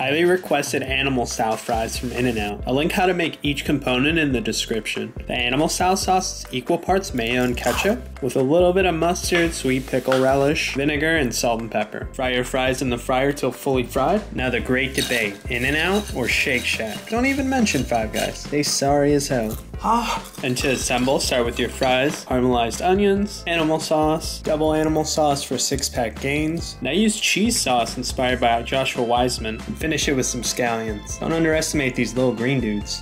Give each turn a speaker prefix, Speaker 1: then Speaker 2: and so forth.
Speaker 1: Highly requested animal style fries from In-N-Out. I'll link how to make each component in the description. The animal style sauce is equal parts mayo and ketchup with a little bit of mustard, sweet pickle relish, vinegar, and salt and pepper. Fry your fries in the fryer till fully fried. Now the great debate, In-N-Out or Shake Shack? Don't even mention Five Guys. They sorry as hell. And to assemble, start with your fries, caramelized onions, animal sauce, double animal sauce for six pack gains. Now use cheese sauce inspired by Joshua Weissman and finish it with some scallions. Don't underestimate these little green dudes.